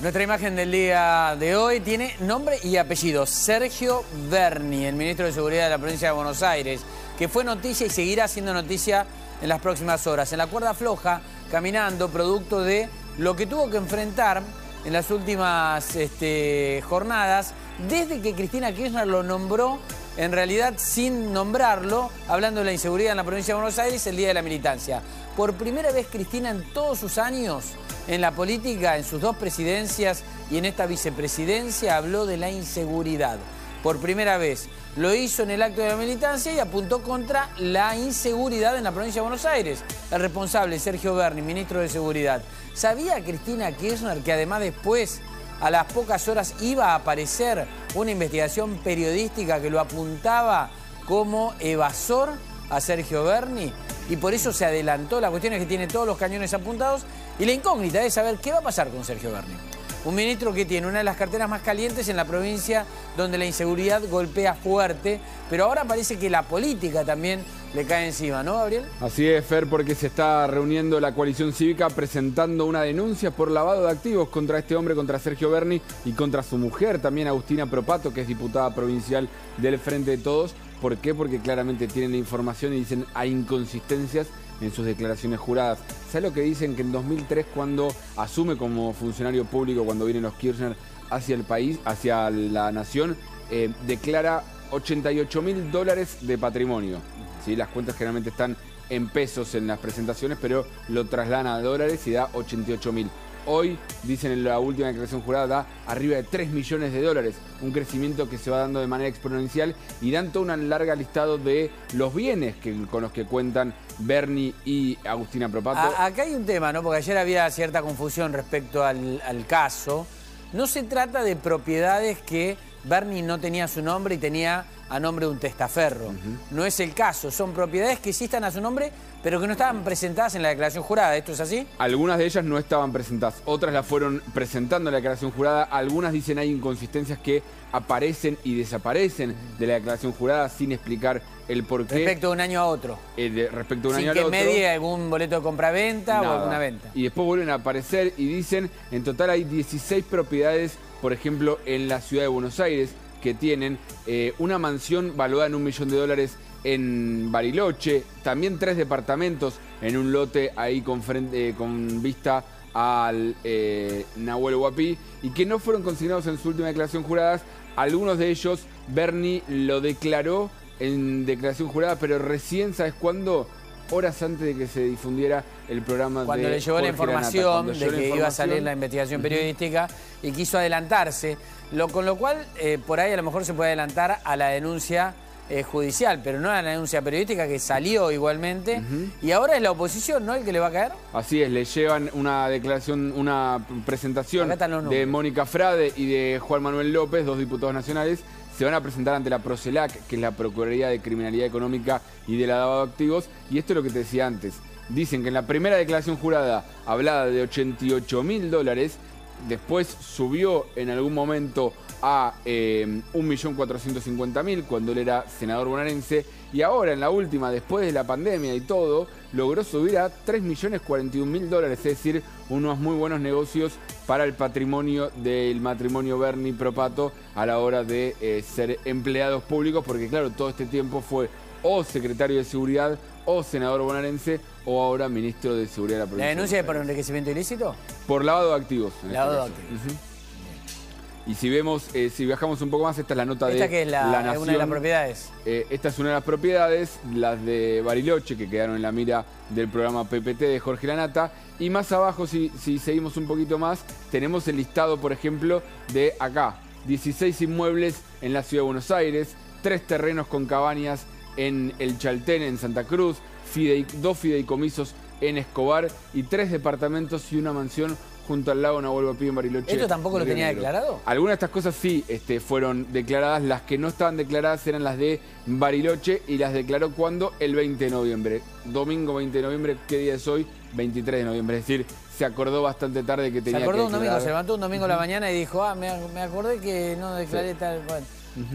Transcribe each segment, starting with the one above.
Nuestra imagen del día de hoy tiene nombre y apellido. Sergio Berni, el ministro de Seguridad de la provincia de Buenos Aires, que fue noticia y seguirá siendo noticia en las próximas horas. En la cuerda floja, caminando, producto de lo que tuvo que enfrentar en las últimas este, jornadas, desde que Cristina Kirchner lo nombró, en realidad sin nombrarlo, hablando de la inseguridad en la provincia de Buenos Aires, el día de la militancia. Por primera vez Cristina en todos sus años en la política, en sus dos presidencias y en esta vicepresidencia, habló de la inseguridad. Por primera vez lo hizo en el acto de la militancia y apuntó contra la inseguridad en la provincia de Buenos Aires. El responsable, Sergio Berni, ministro de Seguridad. ¿Sabía Cristina Kirchner que además después, a las pocas horas, iba a aparecer una investigación periodística que lo apuntaba como evasor a Sergio Berni? Y por eso se adelantó. La cuestión es que tiene todos los cañones apuntados y la incógnita es saber qué va a pasar con Sergio Berni. Un ministro que tiene una de las carteras más calientes en la provincia donde la inseguridad golpea fuerte, pero ahora parece que la política también le cae encima, ¿no, Gabriel? Así es, Fer, porque se está reuniendo la coalición cívica presentando una denuncia por lavado de activos contra este hombre, contra Sergio Berni y contra su mujer, también Agustina Propato, que es diputada provincial del Frente de Todos. ¿Por qué? Porque claramente tienen la información y dicen hay inconsistencias en sus declaraciones juradas. ¿Sabe lo que dicen? Que en 2003, cuando asume como funcionario público, cuando vienen los Kirchner hacia el país, hacia la nación, eh, declara 88 mil dólares de patrimonio. ¿sí? Las cuentas generalmente están en pesos en las presentaciones, pero lo trasladan a dólares y da 88 mil. Hoy, dicen en la última declaración jurada, da arriba de 3 millones de dólares, un crecimiento que se va dando de manera exponencial y dan toda una larga listado de los bienes con los que cuentan Bernie y Agustina Propato. acá hay un tema, ¿no? Porque ayer había cierta confusión respecto al, caso. No se trata de propiedades que Bernie no tenía su nombre y tenía a nombre de un testaferro. No es el caso, son propiedades que sí están a su nombre, pero que no estaban presentadas en la declaración jurada. ¿Esto es así? Algunas de ellas no estaban presentadas, otras las fueron presentando en la declaración jurada. Algunas dicen hay inconsistencias que aparecen y desaparecen de la declaración jurada sin explicar el porqué. Respecto de un año a otro. Eh, respecto de un año a otro. Que medie algún boleto de compra-venta o alguna venta. Y después vuelven a aparecer y dicen, en total hay 16 propiedades, por ejemplo, en la ciudad de Buenos Aires, que tienen eh, una mansión valuada en un millón de dólares en Bariloche, también tres departamentos en un lote ahí con, frente, con vista al eh, Nahuel Huapi y que no fueron consignados en su última declaración jurada. Algunos de ellos, Bernie lo declaró en declaración jurada, pero recién, ¿sabes cuándo? Horas antes de que se difundiera el programa cuando le llevó la información de que iba a salir la investigación periodística y quiso adelantarse, lo, con lo cual eh, por ahí a lo mejor se puede adelantar a la denuncia eh, judicial, pero no a la denuncia periodística que salió igualmente. Y ahora es la oposición, ¿no? El que le va a caer. Así es, le llevan una declaración, una presentación de Mónica Frade y de Juan Manuel López, dos diputados nacionales. Se van a presentar ante la Procelac, que es la Procuraduría de Criminalidad Económica y de lavado de activos. Y esto es lo que te decía antes. Dicen que en la primera declaración jurada hablaba de 88 mil dólares, después subió en algún momento a eh, 1.450.000 cuando él era senador bonaerense y ahora en la última, después de la pandemia y todo, logró subir a 3.041.000 dólares, es decir, unos muy buenos negocios para el patrimonio del matrimonio Bernie Propato a la hora de eh, ser empleados públicos, porque claro, todo este tiempo fue o secretario de Seguridad o senador bonaerense o ahora ministro de Seguridad de la provincia. ¿La denuncia es por enriquecimiento ilícito? Por lavado de activos. Este lavado de activos. Y si vemos, eh, si viajamos un poco más, esta es la nota ¿Esta de que es la, Nación. una de las propiedades? Eh, esta es una de las propiedades, las de Bariloche, que quedaron en la mira del programa PPT de Jorge Lanata. Y más abajo, si, si seguimos un poquito más, tenemos el listado, por ejemplo, de acá. 16 inmuebles en la Ciudad de Buenos Aires, tres terrenos con cabañas en el Chaltén, en Santa Cruz, dos fideicomisos en Escobar y tres departamentos y una mansión junto al lago Nahuel Huapi en Bariloche. ¿Esto tampoco lo tenía declarado? Algunas de estas cosas sí este, fueron declaradas. Las que no estaban declaradas eran las de Bariloche y las declaró cuando? El 20 de noviembre. Domingo 20 de noviembre, ¿qué día es hoy? 23 de noviembre. Es decir, se acordó bastante tarde que tenía que Se acordó un domingo, se levantó un domingo a la mañana y dijo, ah, me, acordé que no declaré tal... Bueno.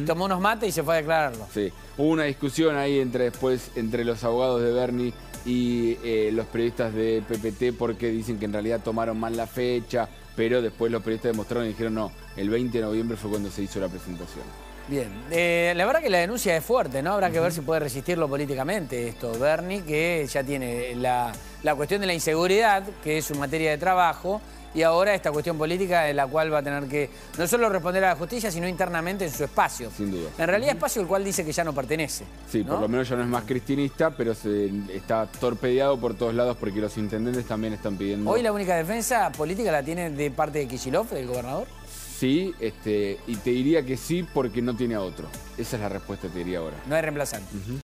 Tomó unos mates y se fue a declararlo. Sí, hubo una discusión ahí entre después entre los abogados de Bernie y eh, los periodistas de PPT porque dicen que en realidad tomaron mal la fecha, pero después los periodistas demostraron y dijeron no, el 20 de noviembre fue cuando se hizo la presentación. Bien, eh, la verdad que la denuncia es fuerte, ¿no? Habrá que ver si puede resistirlo políticamente esto. Bernie, que ya tiene la, la cuestión de la inseguridad, que es su materia de trabajo, y ahora esta cuestión política en la cual va a tener que no solo responder a la justicia, sino internamente en su espacio. Sin duda. En realidad espacio el cual dice que ya no pertenece. Sí, por lo menos ya no es más cristinista, pero se, está torpedeado por todos lados porque los intendentes también están pidiendo... ¿Hoy la única defensa política la tiene de parte de Kicillof, del gobernador? Sí, este, y te diría que sí porque no tiene a otro. Esa es la respuesta, te diría ahora. No hay reemplazante.